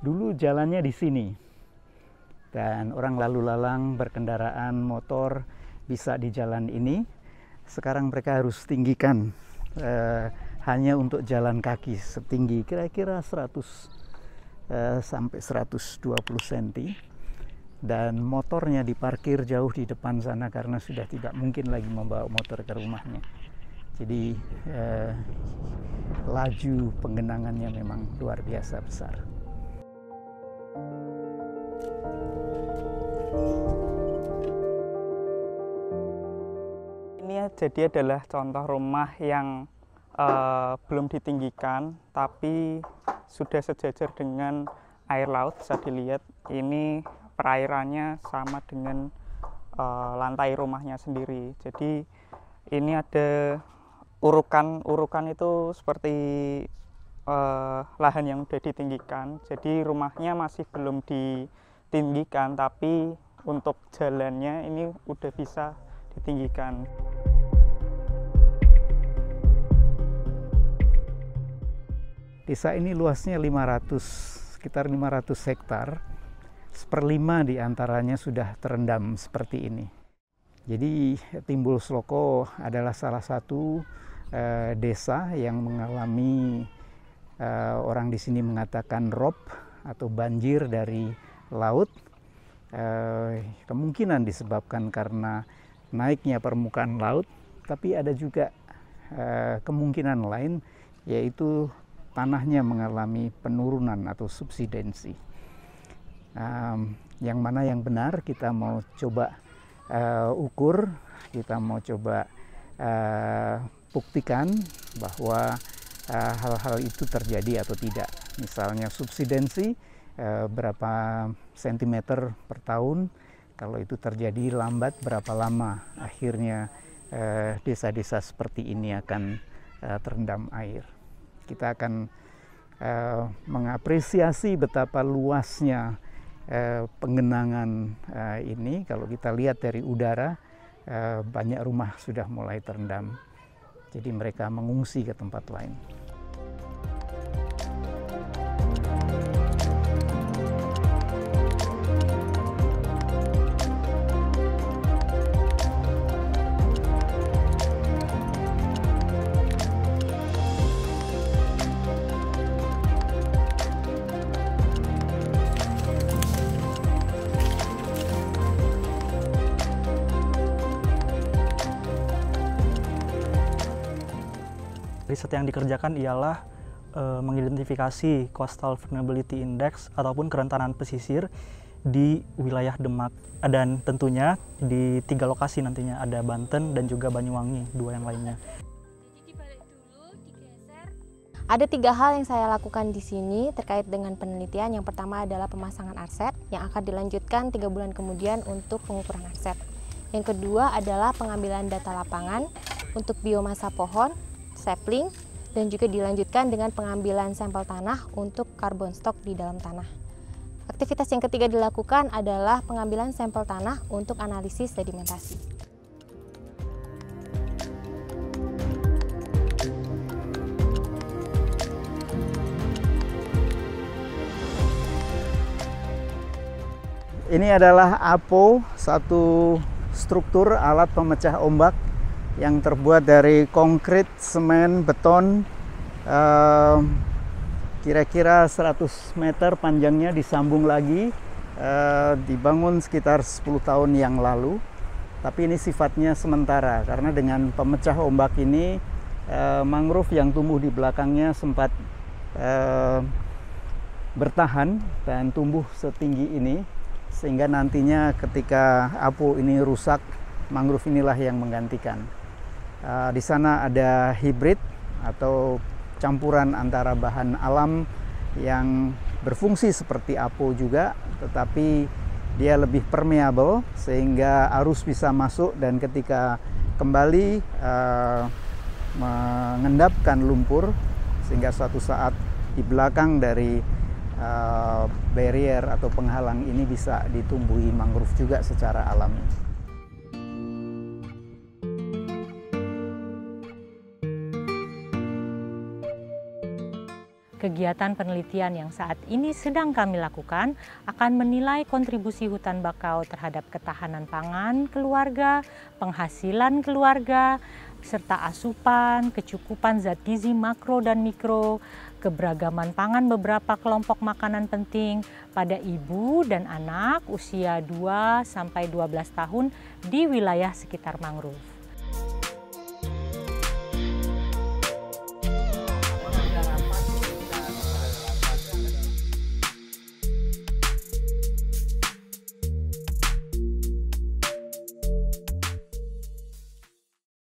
dulu jalannya di sini dan orang lalu lalang berkendaraan motor bisa di jalan ini sekarang mereka harus tinggikan eh, hanya untuk jalan kaki setinggi kira-kira 100 eh, sampai 120 cm dan motornya diparkir jauh di depan sana karena sudah tidak mungkin lagi membawa motor ke rumahnya. Jadi eh, laju penggenangannya memang luar biasa besar. Ini jadi adalah contoh rumah yang uh, belum ditinggikan, tapi sudah sejajar dengan air laut. Bisa dilihat ini perairannya sama dengan uh, lantai rumahnya sendiri. Jadi ini ada urukan urukan itu seperti uh, lahan yang sudah ditinggikan. Jadi rumahnya masih belum ditinggikan, tapi untuk jalannya ini udah bisa ditinggikan. Desa ini luasnya 500, sekitar 500 hektar. Seperlima di antaranya sudah terendam seperti ini. Jadi Timbul Sloko adalah salah satu uh, desa yang mengalami uh, orang di sini mengatakan rob atau banjir dari laut. Uh, kemungkinan disebabkan karena naiknya permukaan laut, tapi ada juga uh, kemungkinan lain yaitu tanahnya mengalami penurunan atau subsidensi. Yang mana yang benar kita mau coba uh, ukur, kita mau coba buktikan bahwa hal-hal uh, itu terjadi atau tidak. Misalnya subsidensi uh, berapa sentimeter per tahun, kalau itu terjadi lambat berapa lama akhirnya desa-desa uh, seperti ini akan uh, terendam air kita akan mengapresiasi betapa luasnya pengenangan ini. Kalau kita lihat dari udara, banyak rumah sudah mulai terendam. Jadi mereka mengungsi ke tempat lain. Riset yang dikerjakan ialah e, mengidentifikasi coastal vulnerability index ataupun kerentanan pesisir di wilayah Demak dan tentunya di tiga lokasi nantinya ada Banten dan juga Banyuwangi dua yang lainnya. Ada tiga hal yang saya lakukan di sini terkait dengan penelitian. Yang pertama adalah pemasangan arset yang akan dilanjutkan tiga bulan kemudian untuk pengukuran arset. Yang kedua adalah pengambilan data lapangan untuk biomasa pohon sapling dan juga dilanjutkan dengan pengambilan sampel tanah untuk karbon stok di dalam tanah. Aktivitas yang ketiga dilakukan adalah pengambilan sampel tanah untuk analisis sedimentasi. Ini adalah APO, satu struktur alat pemecah ombak yang terbuat dari konkrit, semen, beton, kira-kira uh, 100 meter panjangnya disambung lagi, uh, dibangun sekitar 10 tahun yang lalu. Tapi ini sifatnya sementara karena dengan pemecah ombak ini uh, mangrove yang tumbuh di belakangnya sempat bertahan dan tumbuh setinggi ini sehingga nantinya ketika apu ini rusak mangrove inilah yang menggantikan. Uh, di sana ada hibrid atau campuran antara bahan alam yang berfungsi seperti apo juga, tetapi dia lebih permeable sehingga arus bisa masuk dan ketika kembali uh, mengendapkan lumpur sehingga suatu saat di belakang dari uh, barrier atau penghalang ini bisa ditumbuhi mangrove juga secara alami. Kegiatan penelitian yang saat ini sedang kami lakukan akan menilai kontribusi hutan bakau terhadap ketahanan pangan keluarga, penghasilan keluarga, serta asupan, kecukupan zat gizi makro dan mikro, keberagaman pangan beberapa kelompok makanan penting pada ibu dan anak usia 2 sampai 12 tahun di wilayah sekitar mangrove.